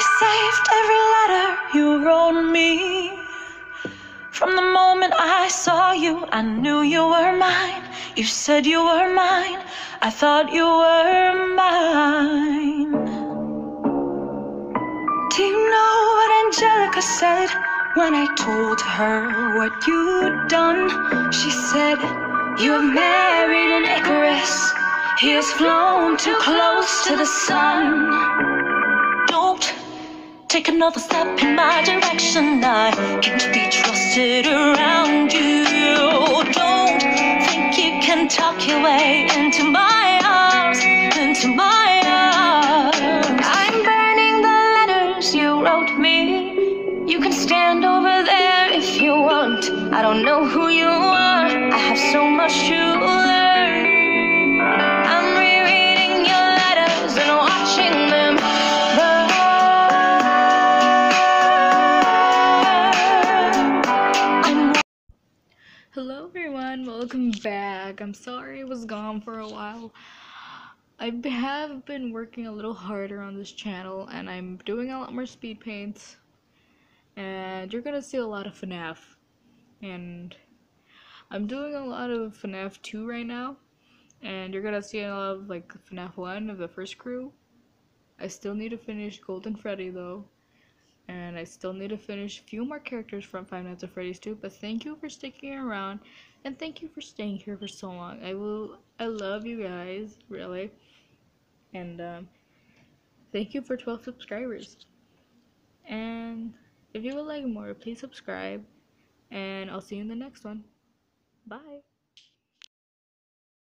saved every letter you wrote me. From the moment I saw you, I knew you were mine. You said you were mine. I thought you were mine. Do you know what Angelica said when I told her what you'd done? She said, You have married an Icarus. He has flown too close to the sun. Take another step in my direction. I can't be trusted around you. Don't think you can talk your way into my arms, into my arms. I'm burning the letters you wrote me. You can stand over there if you want. I don't know who you are. I have so much to learn. Hello everyone, welcome back. I'm sorry I was gone for a while. I have been working a little harder on this channel and I'm doing a lot more speed paints. And you're gonna see a lot of FNAF. And I'm doing a lot of FNAF 2 right now. And you're gonna see a lot of like FNAF 1 of the first crew. I still need to finish Golden Freddy though. And I still need to finish a few more characters from Five Nights at Freddy's 2. But thank you for sticking around, and thank you for staying here for so long. I will, I love you guys, really. And um, thank you for 12 subscribers. And if you would like more, please subscribe. And I'll see you in the next one. Bye.